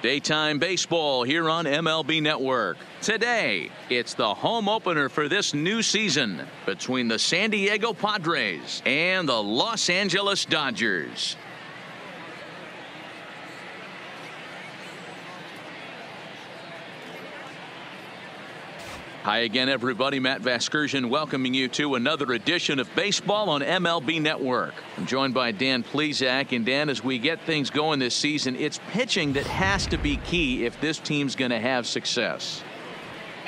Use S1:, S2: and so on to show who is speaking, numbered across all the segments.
S1: Daytime baseball here on MLB Network. Today, it's the home opener for this new season between the San Diego Padres and the Los Angeles Dodgers. Hi again, everybody. Matt Vasgersian welcoming you to another edition of Baseball on MLB Network. I'm joined by Dan Plesac. And Dan, as we get things going this season, it's pitching that has to be key if this team's going to have success.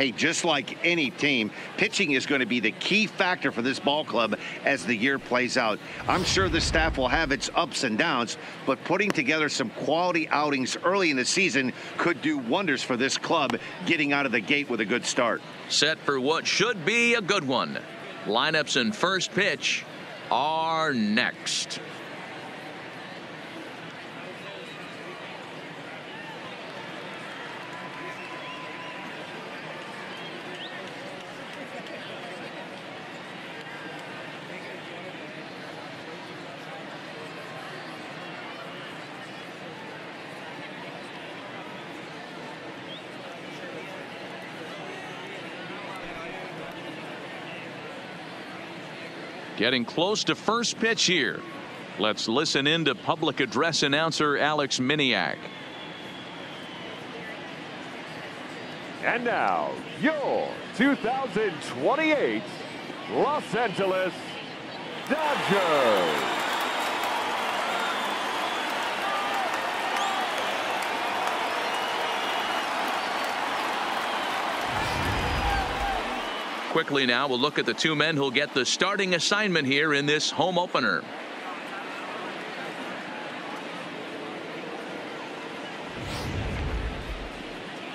S2: Hey, just like any team, pitching is going to be the key factor for this ball club as the year plays out. I'm sure the staff will have its ups and downs, but putting together some quality outings early in the season could do wonders for this club getting out of the gate with a good start.
S1: Set for what should be a good one. Lineups and first pitch are next. Getting close to first pitch here. Let's listen in to public address announcer Alex Miniak.
S3: And now, your 2028 Los Angeles Dodgers.
S1: Quickly now, we'll look at the two men who'll get the starting assignment here in this home opener.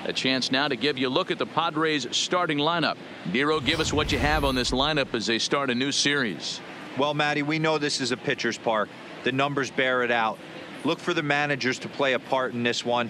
S1: A chance now to give you a look at the Padres starting lineup. DeRo, give us what you have on this lineup as they start a new series.
S4: Well, Matty, we know this is a pitcher's park. The numbers bear it out. Look for the managers to play a part in this one.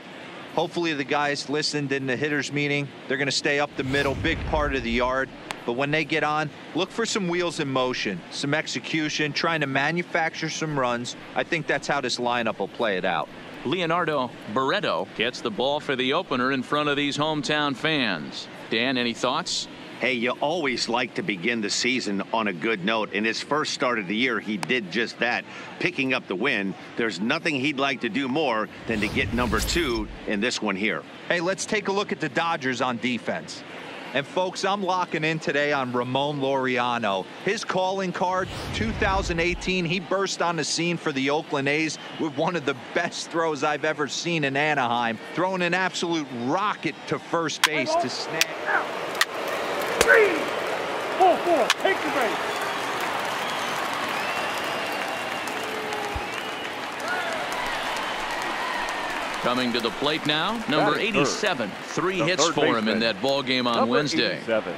S4: Hopefully the guys listened in the hitters meeting. They're going to stay up the middle, big part of the yard. But when they get on, look for some wheels in motion, some execution, trying to manufacture some runs. I think that's how this lineup will play it out.
S1: Leonardo Barreto gets the ball for the opener in front of these hometown fans. Dan, any thoughts?
S2: Hey, you always like to begin the season on a good note. In his first start of the year, he did just that, picking up the win. There's nothing he'd like to do more than to get number two in this one here.
S4: Hey, let's take a look at the Dodgers on defense. And folks, I'm locking in today on Ramon Laureano. His calling card, 2018, he burst on the scene for the Oakland A's with one of the best throws I've ever seen in Anaheim, throwing an absolute rocket to first base to snag.
S3: Three, four, four, take the base.
S1: Coming to the plate now, number 87. Three
S3: The
S1: hits for him in that ball game on Wednesday.
S3: 87.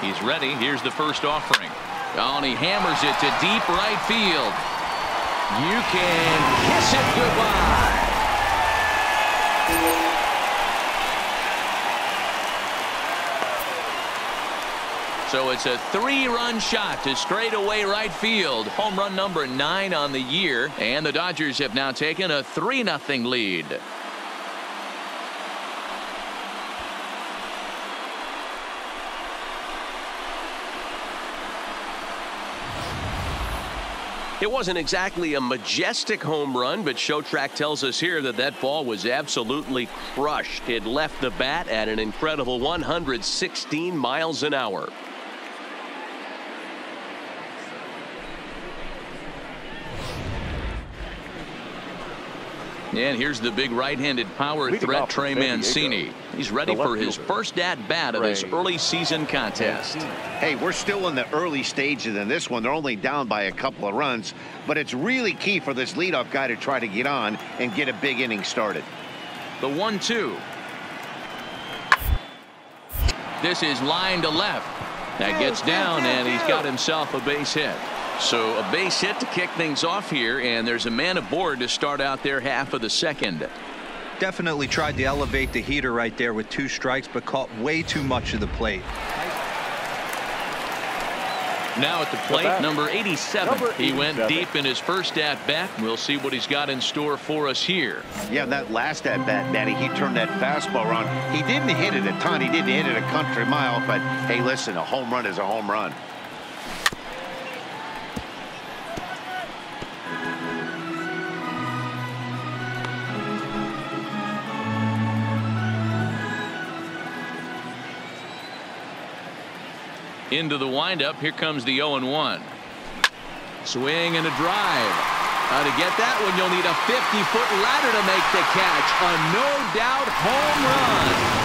S1: He's ready. Here's the first offering. Oh, and he hammers it to deep right field. You can kiss it goodbye. So it's a three-run shot to straightaway right field. Home run number nine on the year. And the Dodgers have now taken a 3-0 lead.
S5: It wasn't exactly a majestic home run, but Showtrack tells us here that that ball was absolutely crushed. It left the bat at an incredible 116 miles an hour.
S1: And here's the big right-handed power
S3: Leading
S1: threat, Trey Mancini. He's ready for his
S3: fielder,
S1: first at-bat of this early season contest.
S2: Hey, we're still in the early stages in this one. They're only down by a couple of runs, but it's really key for this leadoff guy to try to get on and get a big inning started.
S1: The one-two. This is line to left. That gets down, and he's got himself a base hit. So a base hit to kick things off here, and there's a man aboard to start out their half of the second.
S4: Definitely tried to elevate the heater right there with two strikes, but caught way too much of the plate.
S1: Now at the plate, number 87.
S3: Number
S1: He went deep in his first at bat. We'll see what he's got in store for us here.
S2: Yeah, that last at bat, Matty, he turned that fastball around. He didn't hit it a ton. He didn't hit it a country mile, but hey, listen, a home run is a home run.
S1: Into the windup. Here comes the 0 1. Swing and a drive. To get that one, you'll need a 50 foot ladder to make the catch. A no doubt home run.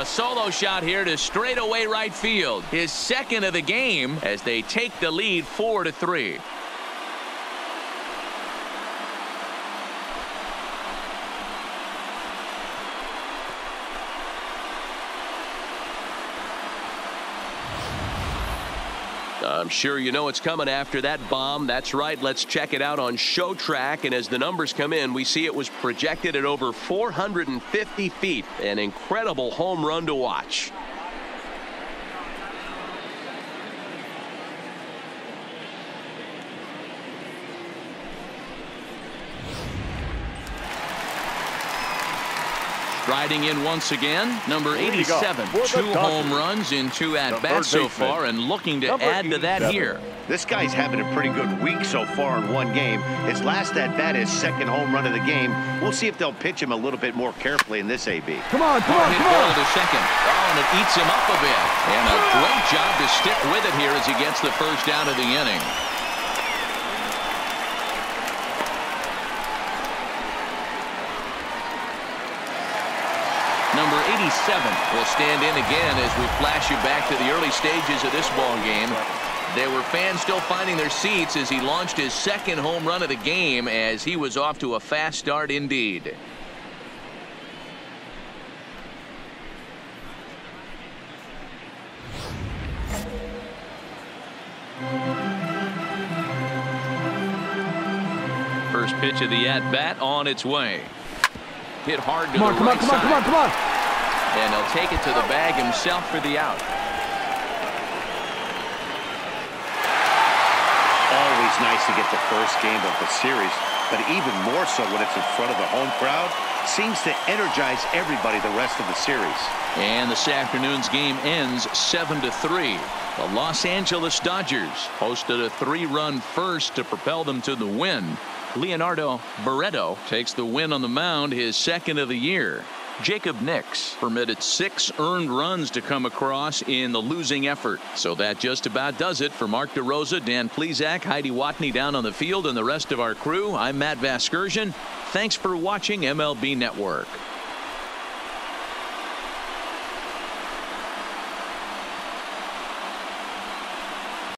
S1: A solo shot here to straightaway right field. His second of the game as they take the lead 4 to 3.
S5: I'm sure you know it's coming after that bomb. That's right. Let's check it out on Show Track. And as the numbers come in, we see it was projected at over 450 feet. An incredible home run to watch.
S1: Striding in once again, number
S3: Here we go.
S1: 87. Two home runs in two
S3: at-bats
S1: so far and looking to
S3: Number
S1: add to that here.
S2: This guy's having a pretty good week so far in one game. His last at bat, is second home run of the game. We'll see if they'll pitch him a little bit more carefully in this AB.
S3: Come on, come
S1: Hard
S3: on,
S1: hit
S3: come
S1: ball
S3: on.
S1: to second. Oh, and it eats him up a bit. And a great job to stick with it here as he gets the first out of the inning. Number 87 will stand in again as we flash you back to the early stages of this ball game. There were fans still finding their seats as he launched his second home run of the game as he was off to a fast start indeed. First pitch of the at bat on its way. Hit hard to
S3: Come on,
S1: the
S3: come on,
S1: right
S3: come on, come on, come on.
S1: And he'll take it to the bag himself for the out.
S2: Always nice to get the first game of the series, but even more so when it's in front of the home crowd. Seems to energize everybody the rest of the series.
S1: And this afternoon's game ends 7 to 3. The Los Angeles Dodgers posted a three-run first to propel them to the win. Leonardo Barreto takes the win on the mound, his second of the year. Jacob Nix permitted six earned runs to come across in the losing effort. So that just about does it for Mark DeRosa, Dan Plesac, Heidi Watney down on the field, and the rest of our crew. I'm Matt Vasgersian. Thanks for watching MLB Network.